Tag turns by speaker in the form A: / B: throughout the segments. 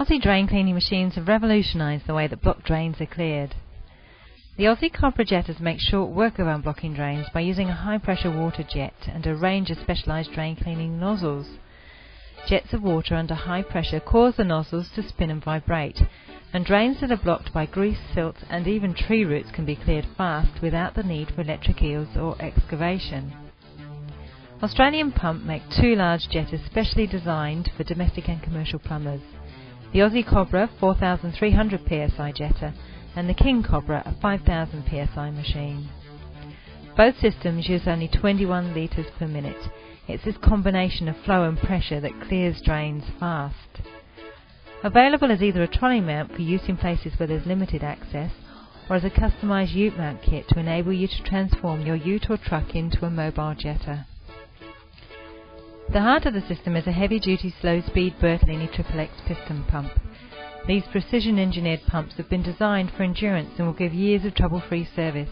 A: Aussie drain cleaning machines have revolutionised the way that blocked drains are cleared. The Aussie Cobra jetters make short work of unblocking drains by using a high pressure water jet and a range of specialised drain cleaning nozzles. Jets of water under high pressure cause the nozzles to spin and vibrate, and drains that are blocked by grease, silt, and even tree roots can be cleared fast without the need for electric eels or excavation. Australian Pump make two large jetters specially designed for domestic and commercial plumbers the Aussie Cobra 4300 psi jetter and the King Cobra a 5000 psi machine. Both systems use only 21 litres per minute. It's this combination of flow and pressure that clears drains fast. Available as either a trolley mount for use in places where there's limited access or as a customised ute mount kit to enable you to transform your ute or truck into a mobile jetter. The heart of the system is a heavy-duty slow-speed Bertolini XXX piston pump. These precision-engineered pumps have been designed for endurance and will give years of trouble-free service.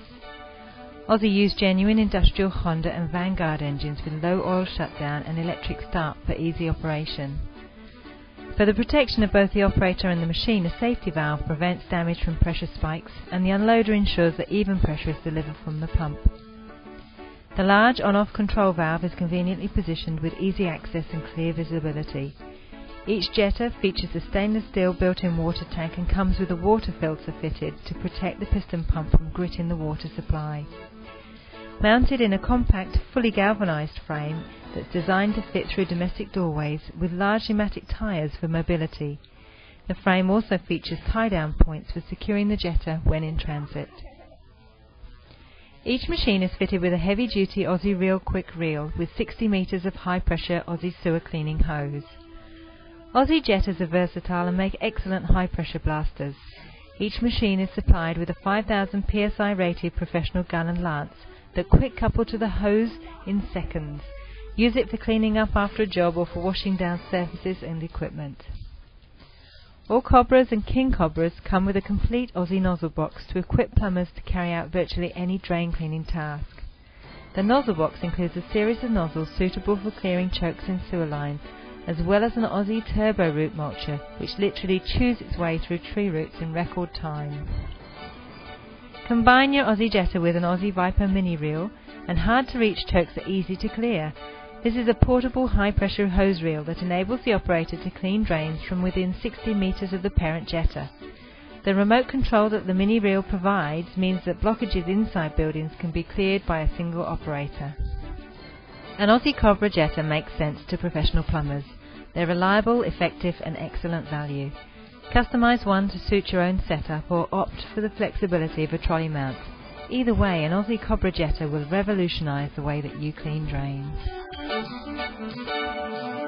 A: Aussie used genuine industrial Honda and Vanguard engines with low oil shutdown and electric start for easy operation. For the protection of both the operator and the machine, a safety valve prevents damage from pressure spikes and the unloader ensures that even pressure is delivered from the pump. The large on-off control valve is conveniently positioned with easy access and clear visibility. Each jetter features a stainless steel built-in water tank and comes with a water filter fitted to protect the piston pump from grit in the water supply. Mounted in a compact, fully galvanised frame that's designed to fit through domestic doorways with large pneumatic tyres for mobility. The frame also features tie-down points for securing the jetter when in transit. Each machine is fitted with a heavy-duty Aussie Reel Quick Reel with 60 metres of high-pressure Aussie sewer cleaning hose. Aussie jetters are versatile and make excellent high-pressure blasters. Each machine is supplied with a 5000 psi rated professional gun and lance that quick couple to the hose in seconds. Use it for cleaning up after a job or for washing down surfaces and equipment. All Cobras and King Cobras come with a complete Aussie nozzle box to equip plumbers to carry out virtually any drain cleaning task. The nozzle box includes a series of nozzles suitable for clearing chokes in sewer lines, as well as an Aussie turbo root mulcher, which literally chews its way through tree roots in record time. Combine your Aussie jetter with an Aussie Viper mini reel, and hard to reach chokes are easy to clear. This is a portable high-pressure hose reel that enables the operator to clean drains from within 60 metres of the parent jetter. The remote control that the mini reel provides means that blockages inside buildings can be cleared by a single operator. An Aussie Cobra jetter makes sense to professional plumbers. They're reliable, effective and excellent value. Customise one to suit your own setup or opt for the flexibility of a trolley mount. Either way, an Aussie Cobra Jetter will revolutionise the way that you clean drains. Thank you.